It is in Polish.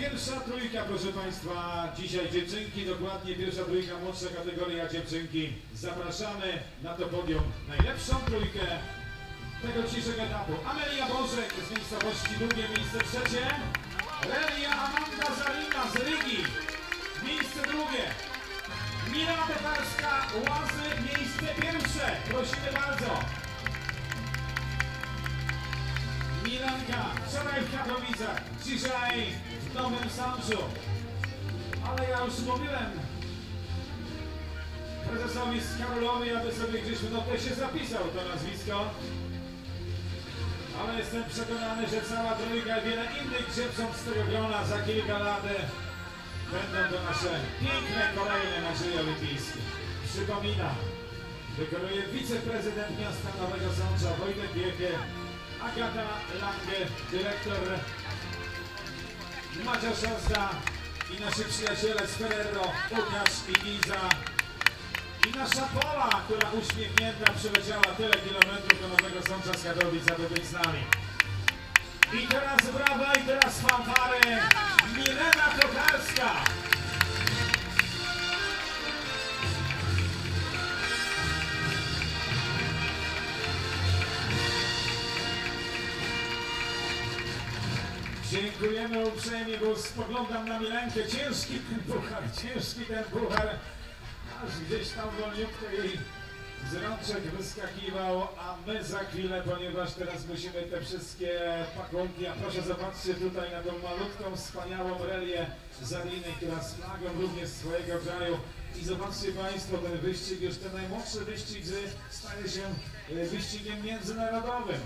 Pierwsza trójka, proszę Państwa, dzisiaj dziewczynki, dokładnie pierwsza trójka, młodsza kategoria dziewczynki. Zapraszamy na to podium najlepszą trójkę tego dzisiejszego etapu. Amelia Bożek z miejscowości drugie, miejsce trzecie. Relia Amanda Zarina z Rygi, miejsce drugie. Milena Petarska, Łazy, Milanka, wczoraj w Katowicach, dzisiaj w Nowym Sączu. Ale ja już mówiłem prezesowi z Karolowi, aby sobie gdzieś w notesie zapisał to nazwisko. Ale jestem przekonany, że cała trójka i wiele innych dziewcząt z tego grona za kilka lat będą to nasze piękne kolejne nadzieje olimpijskie. Przypominam, wykonuje wiceprezydent miasta Nowego Sącza Wojtek Wieke, Agata Lange, dyrektor Macia Szasta i nasi przyjaciele z Ferrero, Łukasz i Iza. I nasza Pola, która uśmiechnięta przyleciała tyle kilometrów do Nowego Sącza z Katowic, aby być z nami. I teraz brawa, i teraz fanfary. Milena Dziękujemy uprzejmie, bo spoglądam na Milenkę. Ciężki ten puchar, ciężki ten puchar. Aż gdzieś tam wolniutko jej z rączek wyskakiwał, a my za chwilę, ponieważ teraz musimy te wszystkie pakunki, a proszę zobaczcie tutaj na tą malutką, wspaniałą relię Zariny, która z flagą również swojego kraju. I zobaczcie Państwo, ten wyścig, już ten najmłodszy wyścig, staje się e, wyścigiem międzynarodowym.